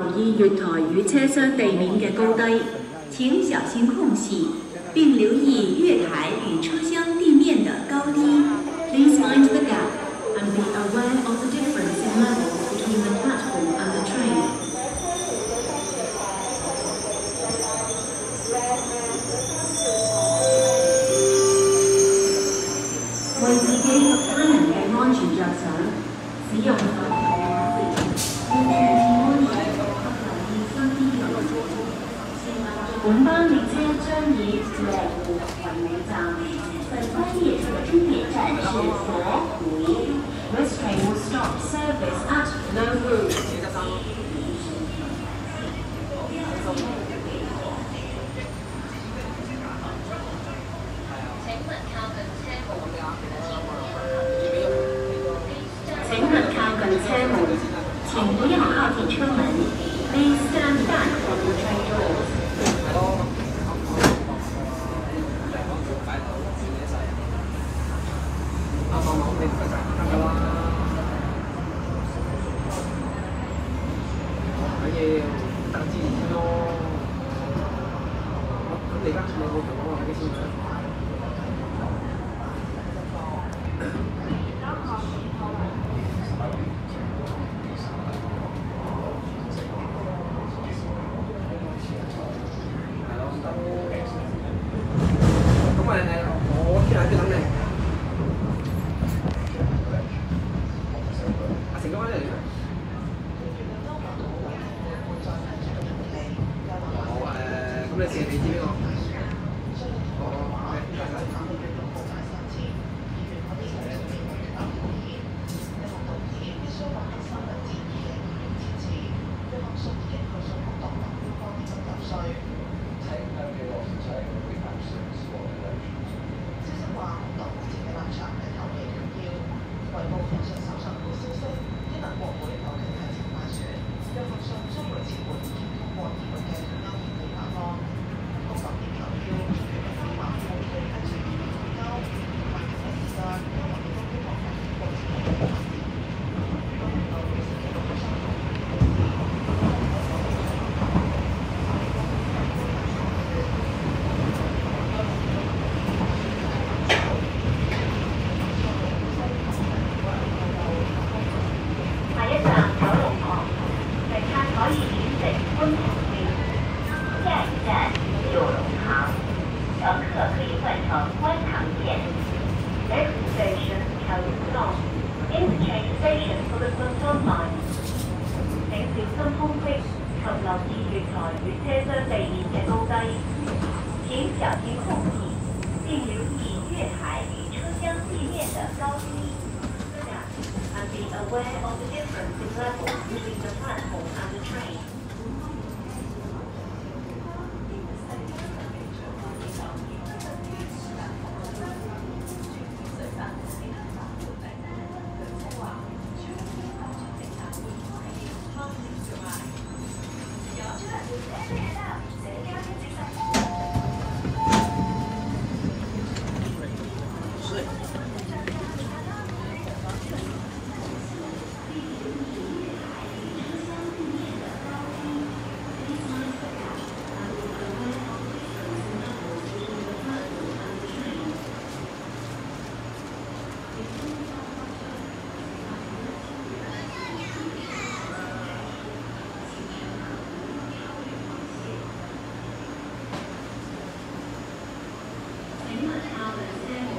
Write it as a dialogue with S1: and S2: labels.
S1: 留意月台与车厢地面嘅高低，请小心空隙，并留意月台与车厢地面嘅高低。Please mind the gap and be aware of the difference in l e v e l between the platform and the train. 为自己及家人嘅安全着想，使用。本班列车将于约五分五站。本班列车的终点站是索古。This train will stop service at Noo. 请勿靠近车门。请不要靠近车门。Please stand on the train
S2: door. 好啊，咁你
S1: 借你知小心空隙，并留意月台与车厢地面的高低。understand